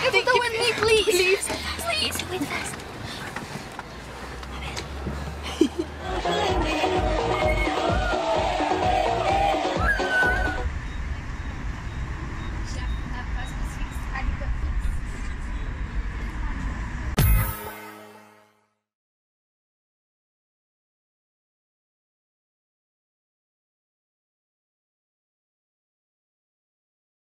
Take it to me, please. please.